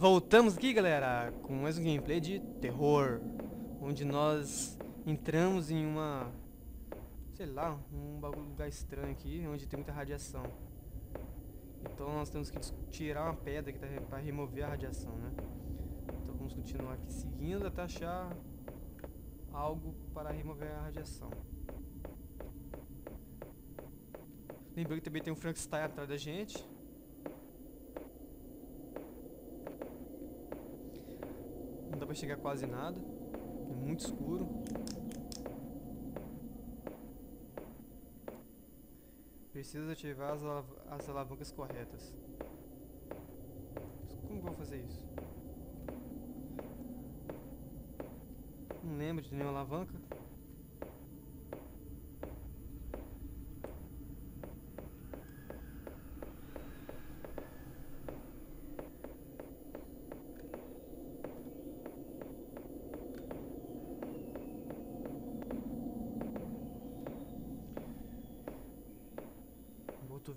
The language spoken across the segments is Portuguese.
Voltamos aqui, galera, com mais um gameplay de terror, onde nós entramos em uma, sei lá, um bagulho lugar estranho aqui, onde tem muita radiação. Então nós temos que tirar uma pedra aqui para remover a radiação, né? Então vamos continuar aqui seguindo até achar algo para remover a radiação. Lembrando que também tem um Frankenstein atrás da gente. Dá pra chegar quase nada. É muito escuro. Precisa ativar as, alav as alavancas corretas. Como vou fazer isso? Não lembro de nenhuma alavanca.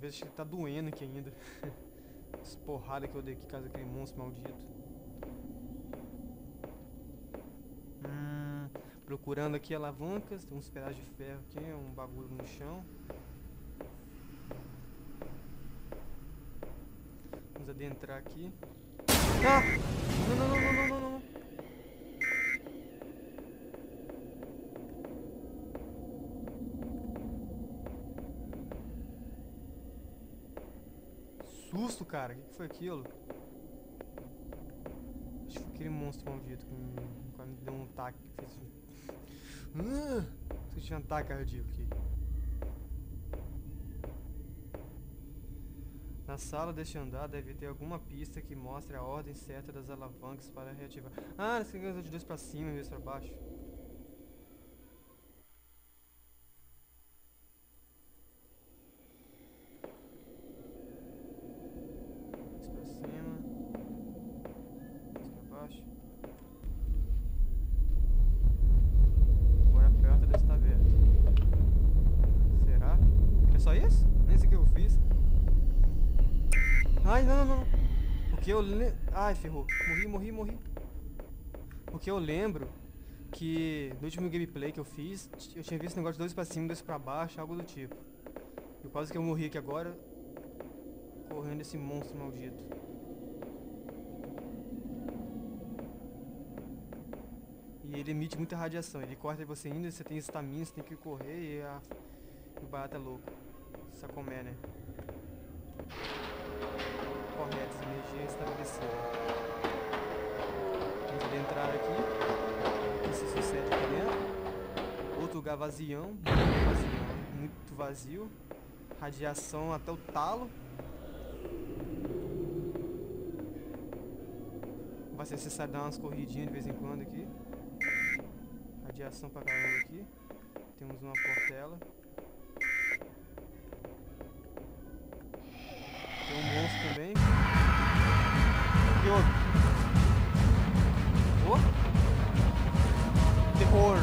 Tu vê que tá doendo aqui ainda. As porradas que eu dei aqui casa aquele monstro maldito. Hum, procurando aqui alavancas, tem uns pedaços de ferro aqui, um bagulho no chão. Vamos adentrar aqui. Ah! Não, não, não, não, não, não, não. Susto, cara. O que, que, foi aquilo? Acho que foi aquele monstro maldito que me, quase me deu um ataque. Fez que tinha um ataque cardíaco aqui. Na sala deste andar deve ter alguma pista que mostre a ordem certa das alavancas para reativar. Ah, esse é de dois pra cima e dois pra baixo. Ai, não, não, não. Porque eu lembro... Ai, ferrou. Morri, morri, morri. Porque eu lembro que no último gameplay que eu fiz, eu tinha visto negócio de dois pra cima, dois pra baixo, algo do tipo. E quase que eu morri aqui agora, correndo esse monstro maldito. E ele emite muita radiação, ele corta você indo, você tem estamina, você tem que correr e, a... o barato é louco. Sacomé, né? corretas, energia estabelecida. Vamos adentrar aqui. O que se sucede aqui dentro? Outro lugar vazio, muito vazio. Radiação até o talo. Vai ser necessário dar umas corridinhas de vez em quando aqui. Radiação pra caramba aqui. Temos uma portela. Tem um monstro também. Outro? Oh. Terror.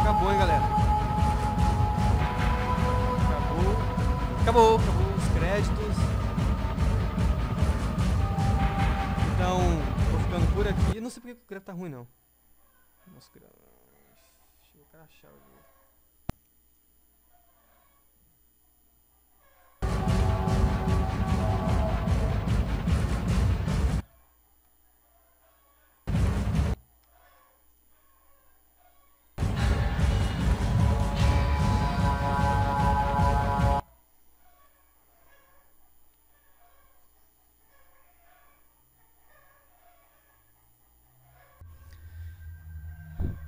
Acabou, hein, galera. Acabou. Acabou, os créditos. Então, ficando por aqui. Não sei porque o gráfico tá ruim, não. Nossa, Deixa eu crachar o jogo.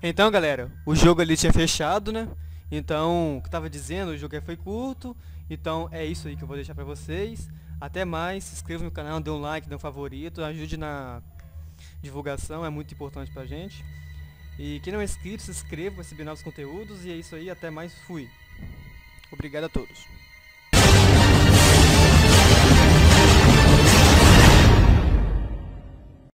Então, galera, o jogo ali tinha fechado, né? Então, o que eu tava dizendo, o jogo foi curto. Então, é isso aí que eu vou deixar pra vocês. Até mais, se inscreva no canal, dê um like, dê um favorito, ajude na divulgação, é muito importante pra gente. E quem não é inscrito, se inscreva receber novos conteúdos. E é isso aí, até mais, fui. Obrigado a todos.